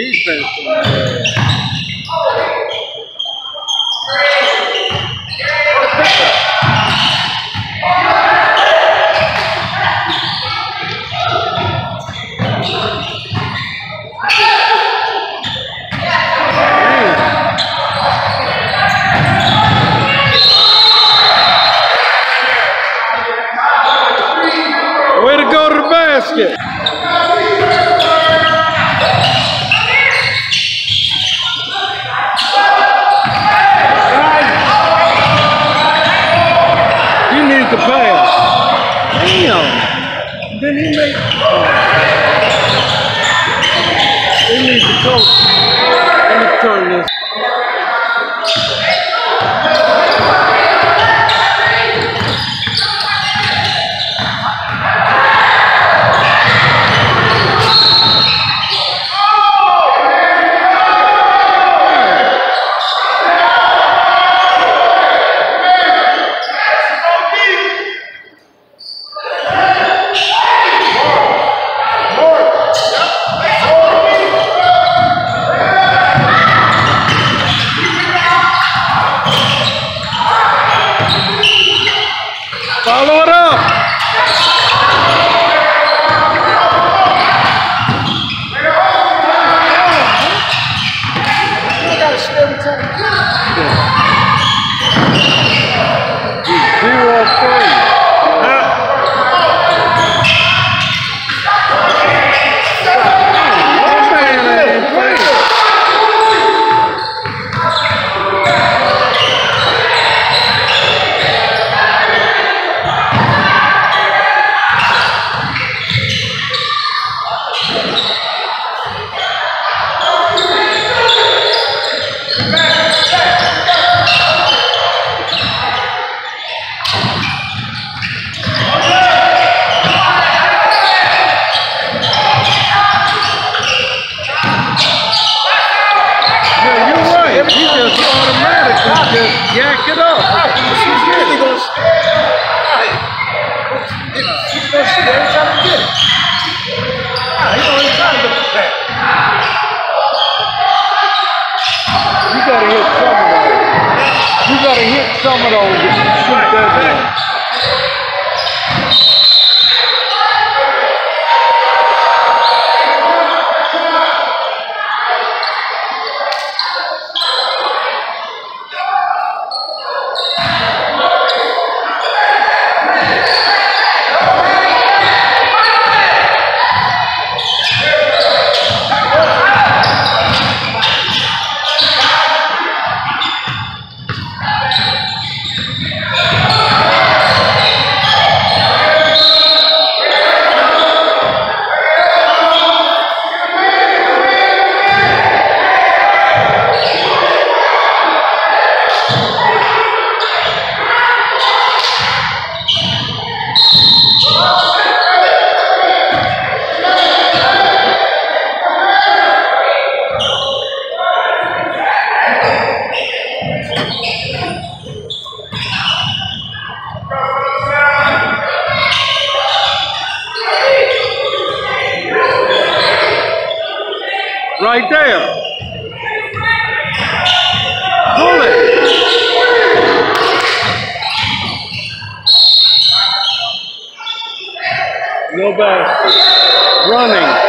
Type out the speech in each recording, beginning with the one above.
aqui. go. Right there. Pull it. No bad. Running.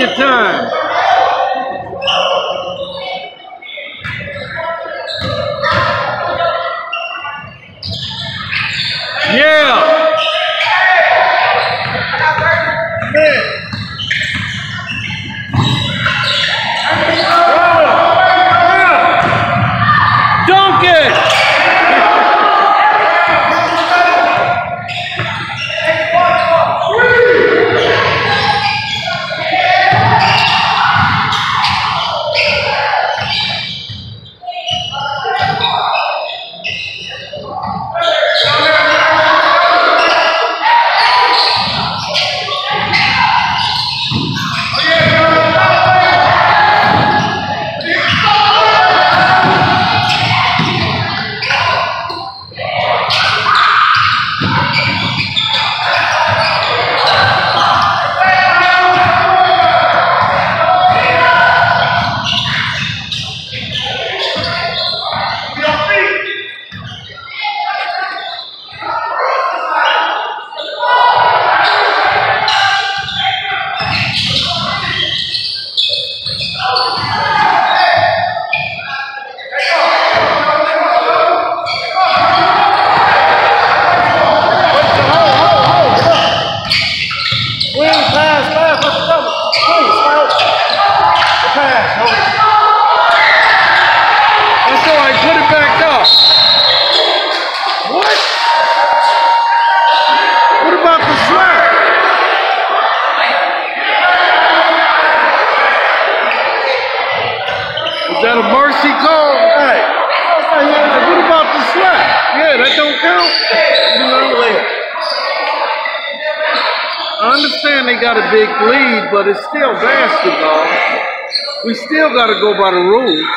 your time. I understand they got a big lead, but it's still basketball. We still got to go by the rules.